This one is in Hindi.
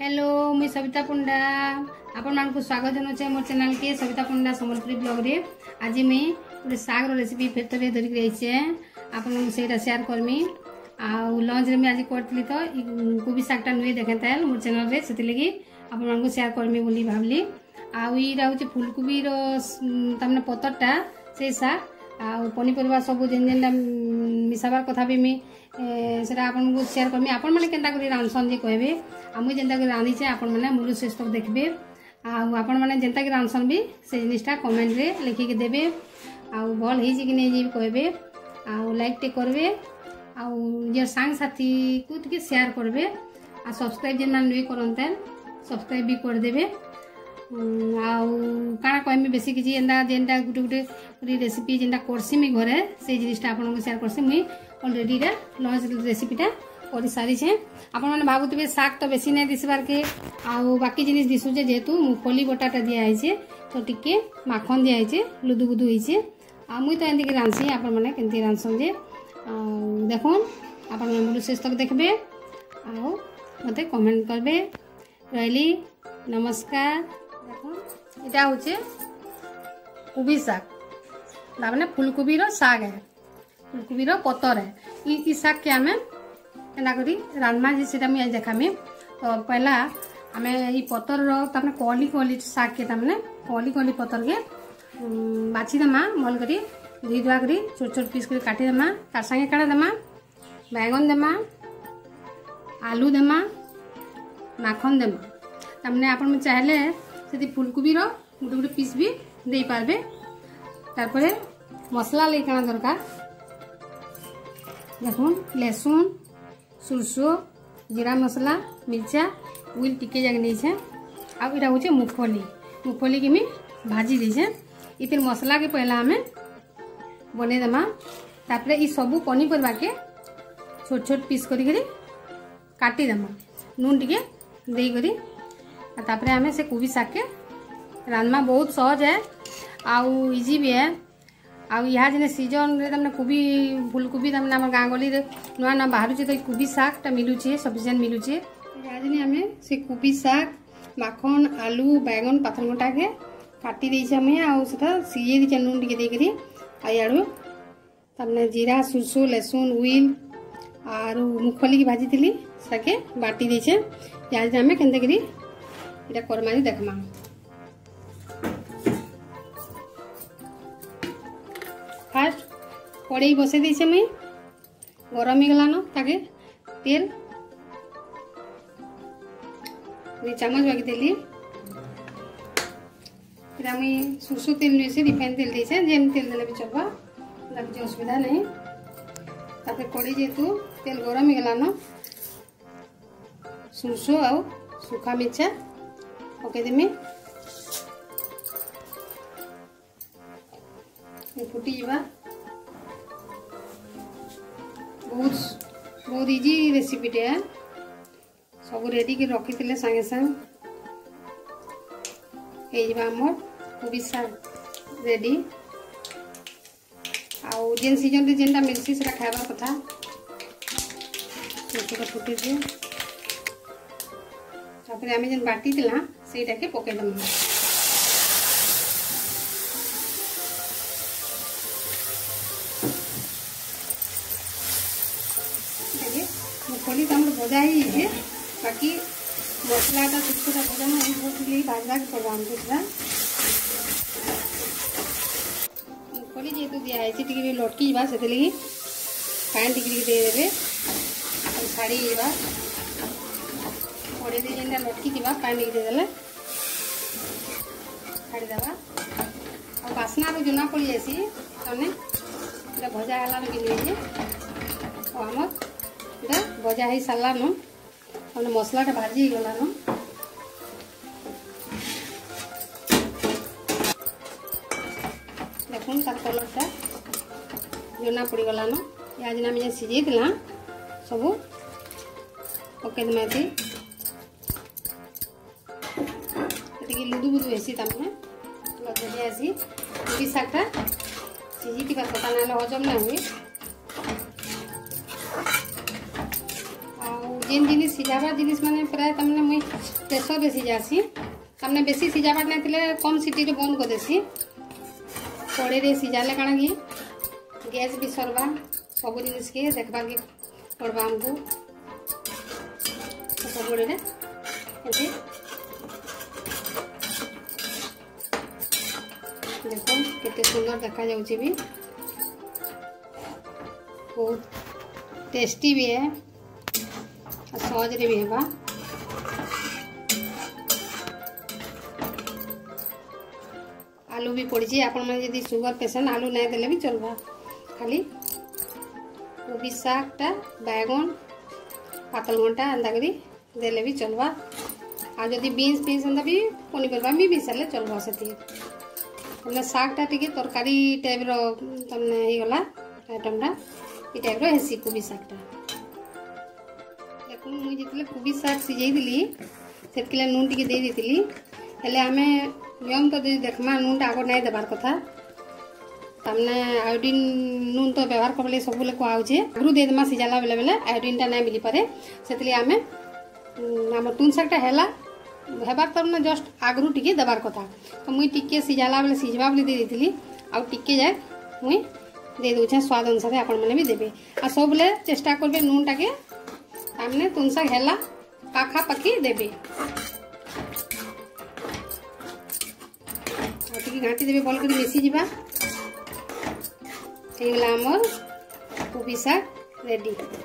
हेलो मुई सविता पंडा आपण मानक स्वागत जनाऊे मोर चैनल के सविता पंडा समबलपुरी ब्लग्रे आज मुई गोटे साग रेसीपी फिर थे धरिक रही आपण सेयार करमी आउ लंच आज करी तो कोबी सागटा नुहे देखे मोर चैनल रे से लगी आपण करमी बोली भावली आई हूँ फुलकोबी तमने पतरटा से साग ଆଉ ପନିପରିବା ସବୁ ଯେନ୍ ଯେନ୍ଟା ମିଶାବାର୍ କଥା ବି ମୁଇଁ ସେଟା ଆପଣଙ୍କୁ ସେୟାର୍ କରମି ଆପଣମାନେ କେନ୍ତା କରି ରାନ୍ଧସନ୍ ଯେ କହିବେ ଆଉ ମୁଇଁ ଯେନ୍ତା କରି ରାନ୍ଧିଛେ ଆପଣମାନେ ମୂଳରୁ ଶେଷ ଦେଖିବେ ଆଉ ଆପଣମାନେ ଯେନ୍ତା କରି ରାନ୍ଧସନ୍ ବି ସେ ଜିନିଷଟା କମେଣ୍ଟରେ ଲେଖିକି ଦେବେ ଆଉ ଭଲ୍ ହେଇଛି କି ନେଇ ବି କହିବେ ଆଉ ଲାଇକ୍ଟେ କରିବେ ଆଉ ନିଜର ସାଙ୍ଗସାଥିକୁ ଟିକେ ସେୟାର୍ କରିବେ ଆଉ ସବସ୍କ୍ରାଇବ୍ ଯେନ୍ମାନେ ନୁଇଁ କରନ୍ତେ ସବସ୍କ୍ରାଇବ୍ ବି କରିଦେବେ ଆଉ କାଣା କହିମି ବେଶୀ କିଛି ଏନ୍ତା ଯେନ୍ଟା ଗୋଟେ ଗୋଟେ ଗୋଟେ ରେସିପି ଯେନ୍ଟା କର୍ସି ମୁଇଁ ଘରେ ସେଇ ଜିନିଷଟା ଆପଣଙ୍କୁ ସେୟାର କର୍ସି ମୁଇଁ ଅଲରେଡ଼ି ଏଇଟା ଲଞ୍ଚ ରେସିପିଟା କରିସାରିଛେ ଆପଣମାନେ ଭାବୁଥିବେ ଶାଗ୍ ତ ବେଶୀ ନାଇଁ ଦିଶବାର୍କେ ଆଉ ବାକି ଜିନିଷ ଦିଶୁଛେ ଯେହେତୁ ମୁଫଲି ବଟାଟା ଦିଆହେଇଛେ ତ ଟିକେ ମାଖନ୍ ଦିଆହେଇଛେ ଲୁଦୁ ଗୁଦୁ ହେଇଛେ ଆଉ ମୁଇଁ ତ ଏମିତିକି ରାନ୍ଧସି ଆପଣମାନେ କେମିତି ରାନ୍ଧସନ୍ ଯେ ଆଉ ଦେଖୁନ୍ ଆପଣମାନେ ମୋର ଶେଷ ତକ ଦେଖିବେ ଆଉ ମୋତେ କମେଣ୍ଟ କରିବେ ରହିଲି ନମସ୍କାର এটা হচ্ছে কুবি শাক তার মানে ফুলকোবির শাক হ্যাঁ ফুলকোবির পতর হ্যাঁ ই শাককে আমি এটা করি রান্না যে সেটা আমি দেখামি তো পহলা আমি এই পতরর তার কলি কলি শাককে তার মানে কলি কলি পতরকে বাছি দেমা ভাল করে ধুই ধুয়া করে ছোট ছোট পিস করে কাটি দেমা তার সাথে কাটা দেমা বেগুন দেমা আলু দেমা মাখন দেমা তার মানে আপনার চাইলে साथ फुलकोबी गोटे गोटे पीस भी दे पारे तार मसला लगे क्या दरकार देख लहसुन सोरसो जीरा मसला मिर्चा उल टिके जाक नहीं आटा हूँ मुफली मुफली के मुझे भाजी देचे इतने मसला के पहला आम बनईदमा तापर ये सब पनीपरिया के छोट छोट पीस करी करी काटी करदेमा नून टिके देकर तापर आम से कोबी शाके रांधमा बहुत सहज है आउ इजी भी है आउ यहाँ जिन सीजन तमें कोबी फुलकोबी तमें आम गाँ गली नुआ नुआ बाहर तो कोबी शाग्टा मिलूचे सफिसीय मिलूचे यहाँ आम से कोबी शाग माखन आलू बैगन पाथर कटा के काटि से सीझे दीचे नुन टेक आयाड़ू तमें जीरा सुरसु लेसुन उल आर मुखलिक भाजी थी सके बाटी देचे यहाँ आम के এটা করমা দেখ মা ফার্স্ট কড়াই বসে দিয়েছি আমি গরম হয়ে গেলানো তাকে তেল দুই চামচ বাকি দিলি এটা আমি সরষো তেল নিয়েছি রিফাইন তেল দিয়েছি যে তেল দিলে বি চলবা তার কিছু অসুবিধা নেই তাতে কড়াই যেহেতু তেল গরম হয়ে গেলানো সরষো আর শুকা মিরচা ପକାଇଦେମି ଫୁଟିଯିବା ବହୁତ ବହୁତ ଇଜି ରେସିପିଟେ ସବୁ ରେଡ଼ିକି ରଖିଥିଲେ ସାଙ୍ଗେ ସାଙ୍ଗେ ହେଇଯିବା ଆମର କୋବି ଶାଗ ରେଡ଼ି ଆଉ ଯେନ୍ ସିଜନ୍ରେ ଯେନ୍ଟା ମିଲ୍ସି ସେଟା ଖାଇବା କଥା ସେଟା ଫୁଟିଛି तापर आम जो बाटी तो तो तो से पकईद खोली तो आम भजा ही है बाकी मसला का सुख का भजा में बहुत टी भाजवा के लटकी जाते पानी टिके देदे छाड़ी ಹೊಡೆದು ಇಲ್ಲಿಂದ ಲೊಟ್ಕಿದೀವ ಪಾನಿಗೆ ಇದೆಲ್ಲ କାଢ଼ିଦେବା ଆଉ ବାସ୍ନାରୁ ଜୁନା ପଡ଼ି ଯାଏସି ଆମେ ଏଇଟା ଭଜା ହେଲାନ କି ନେଇଛେ ଆଉ ଆମର ଏଇଟା ଭଜା ହେଇ ସାରିଲାନ ମାନେ ମସଲାଟା ଭାଜି ହେଇଗଲାନ ଦେଖୁନ୍ ତାର କଲର୍ଟା ଜୁନା ପଡ଼ିଗଲାନ ଇହା ଯେନ୍ ଆମେ ଯେନ୍ ସିଝେଇଥିଲା ସବୁ ପକେଇଦେମା ଏଥି लुदु बुदु हेसि तमने लगे आसी पुरी शाटा सीझी कथा ना हजम ना हुए जिन जिन सीझाबार जिनिस मैंने प्राय तमने मुई प्रेस बेसी जासी तमने बेसी सीझाबार ना थे कम सीटी रे बंद करदेसी कड़े सीझाले कण कि गैस भी सरवा सब जिनके देखवार के पड़वा आमको सब देख के सुंदर देखा जा बहुत टेस्टी भी है और सहज रे भी है आलू भी पड़ी आपण मैंने सुगर पेसेंट आलू ना दे भी चलबा खाली कोबी सागटा बैगन पातलघंटा एंता कर दे भी चलवा आदि बीन्स फिन्स एंता भी पनीपरिया मिली सारे चलवा से शागटा टे तरकारी टाइप रहीगला आइटमटा ये टाइप रेसी कोबी शागटा देख मुझे जितने कोबी शाग सीझेली से नून टेदी हेले आम नियम तो देखमा नून टा आग ना देवार कथा तमें आयोडिन नुन तो व्यवहार कर सब कहे आगु देदमा सीझाला बेले बेले आयोडिन टा ना मिली पारे से आम आम तुन शागटा है हेबार तमें जस्ट आगु टी देवार कथा तो मुई टी सीझाला बेले सीझा बोली देती आउ टे जाए मुई दे दूचे स्वाद अनुसार आपण मैंने भी देवे आ सब चेष्टा करेंगे नून टाके मैंने तुन शाग है पखापाखी देवे घाटी देवे भल कर मिसीजा हो गला आमर कोबी शेडी